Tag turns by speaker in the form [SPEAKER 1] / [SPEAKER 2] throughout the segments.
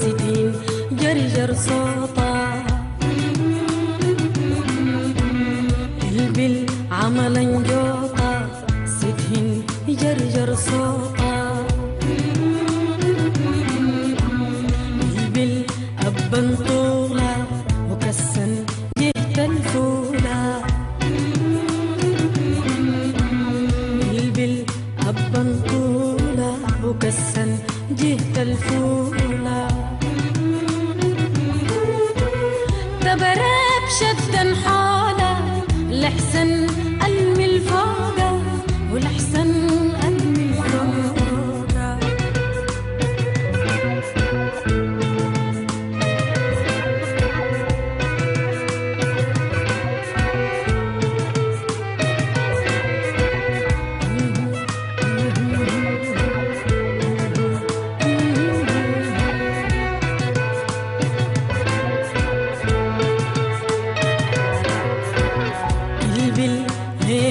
[SPEAKER 1] سيدين جرجر صوتا. البل عملا جوطا. سيدين جرجر صوتا. البل أبن طولا وكسن جهت الفولا البل أبن طولا وكسن جهت الفولا تبرب شدا لحسن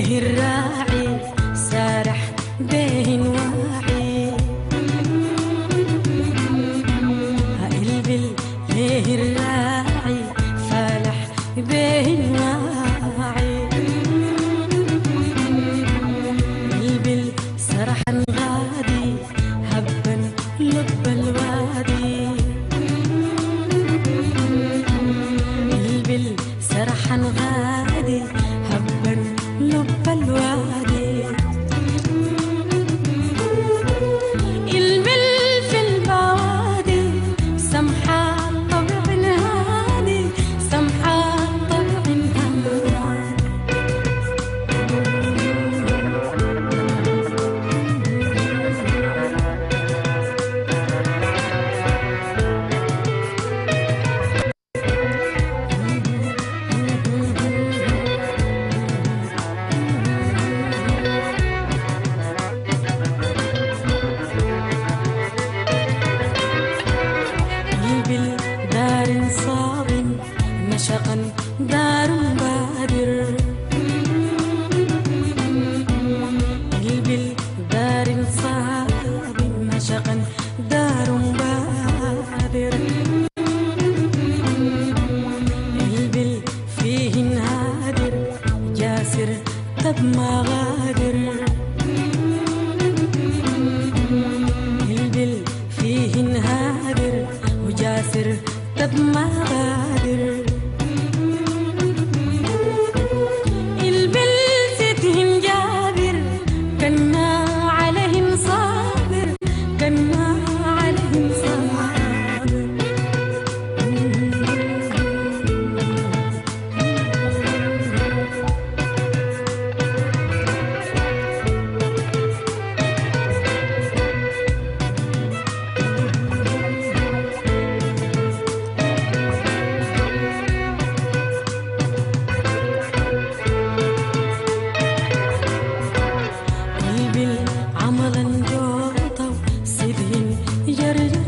[SPEAKER 1] ليه الراعي سارح بين واعي قلبي ليه الراعي؟ غادر قلبي فيه نهادر وجاسر طب ما غادر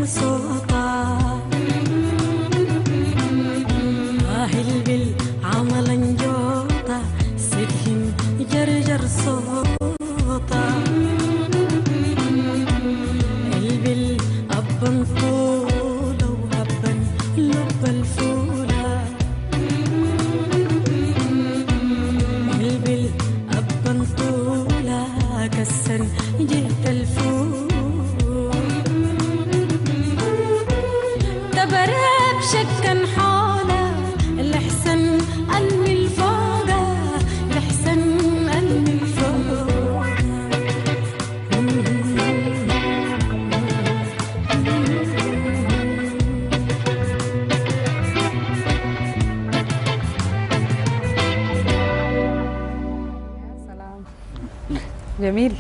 [SPEAKER 1] صوتا آه البل عملا جوطا سيدين يرجر صوتا البل أبن طولا وأبن لب الفولا
[SPEAKER 2] جميل.